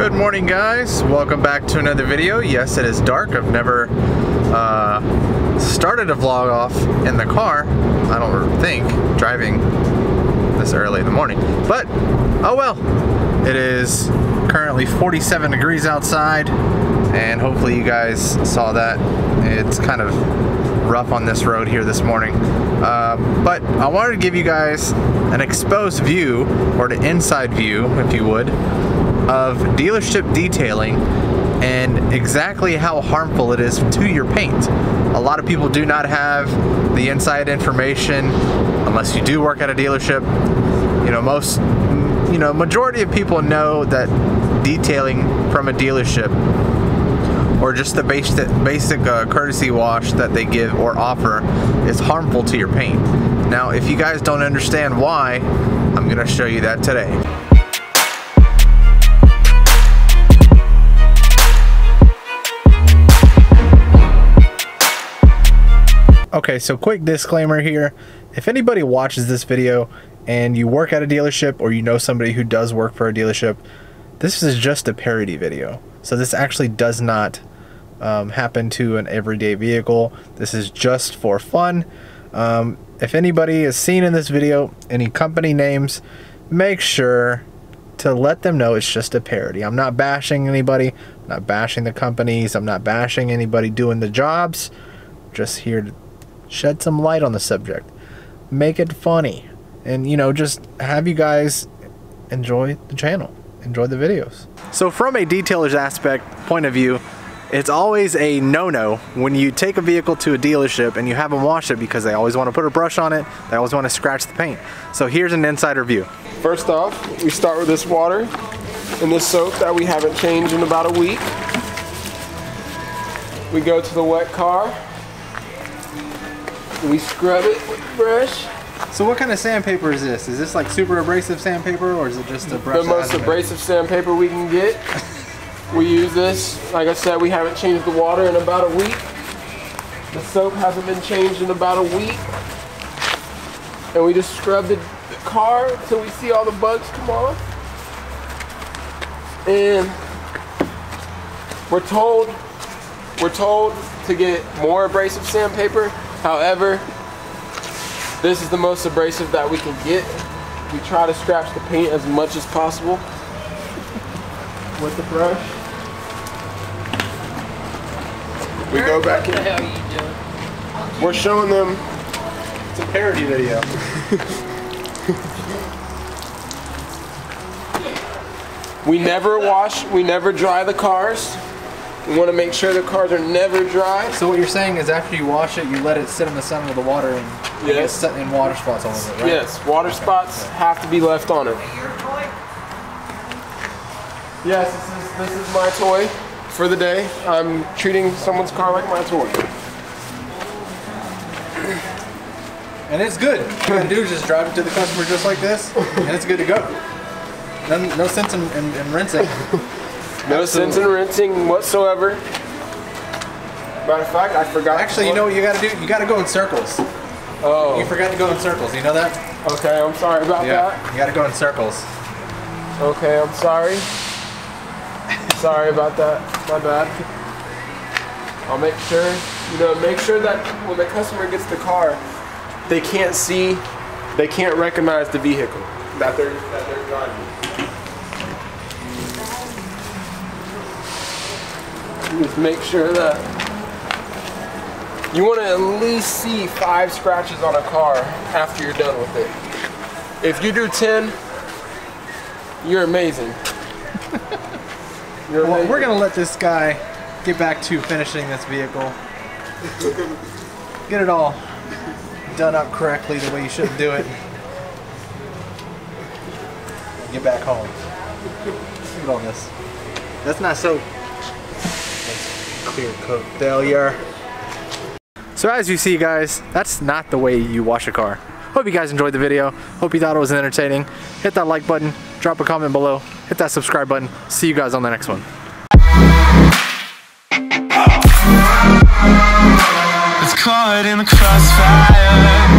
Good morning guys, welcome back to another video. Yes, it is dark. I've never uh, started a vlog off in the car, I don't think, driving this early in the morning. But, oh well. It is currently 47 degrees outside and hopefully you guys saw that. It's kind of rough on this road here this morning. Uh, but I wanted to give you guys an exposed view, or an inside view, if you would, of dealership detailing and exactly how harmful it is to your paint. A lot of people do not have the inside information unless you do work at a dealership. You know, most, you know, majority of people know that detailing from a dealership or just the basic, basic uh, courtesy wash that they give or offer is harmful to your paint. Now, if you guys don't understand why, I'm gonna show you that today. Okay, so quick disclaimer here. If anybody watches this video and you work at a dealership or you know somebody who does work for a dealership, this is just a parody video. So this actually does not um, happen to an everyday vehicle. This is just for fun. Um, if anybody is seen in this video any company names, make sure to let them know it's just a parody. I'm not bashing anybody, I'm not bashing the companies, I'm not bashing anybody doing the jobs. Just here to shed some light on the subject. Make it funny. And, you know, just have you guys enjoy the channel, enjoy the videos. So, from a detailer's aspect point of view, it's always a no-no when you take a vehicle to a dealership and you have them wash it because they always want to put a brush on it, they always want to scratch the paint. So here's an insider view. First off, we start with this water and this soap that we haven't changed in about a week. We go to the wet car. We scrub it with the brush. So what kind of sandpaper is this? Is this like super abrasive sandpaper or is it just a brush? The most abrasive sandpaper we can get. We use this, like I said, we haven't changed the water in about a week. The soap hasn't been changed in about a week. And we just scrub the, the car until we see all the bugs come off. And we're told, we're told to get more abrasive sandpaper. However, this is the most abrasive that we can get. We try to scratch the paint as much as possible with the brush. We go back in. We're showing them. It's a parody video. we never wash, we never dry the cars. We want to make sure the cars are never dry. So what you're saying is after you wash it, you let it sit in the sun with the water and yes. set in water spots all over it, right? Yes, water spots have to be left on it. Yes, this is, this is my toy for the day. I'm treating someone's car like my toy. And it's good. What you gotta do is just drive it to the customer just like this, and it's good to go. No, no sense in, in, in rinsing. no sense in rinsing whatsoever. Matter of fact, I forgot. Actually, you know what you gotta do? You gotta go in circles. Oh. You forgot to go in circles. You know that? Okay, I'm sorry about yeah, that. You gotta go in circles. Okay, I'm sorry. sorry about that. My bad. I'll make sure, you know, make sure that when the customer gets the car, they can't see, they can't recognize the vehicle that they're that they're driving. Just make sure that you want to at least see five scratches on a car after you're done with it. If you do 10, you're amazing. you're well, we're going to let this guy get back to finishing this vehicle. Get it all done up correctly the way you should do it. Get back home. Look at all this. That's not so clear coat failure. So as you see guys, that's not the way you wash a car. Hope you guys enjoyed the video. Hope you thought it was entertaining. Hit that like button, drop a comment below, hit that subscribe button. See you guys on the next one. It's caught in the crossfire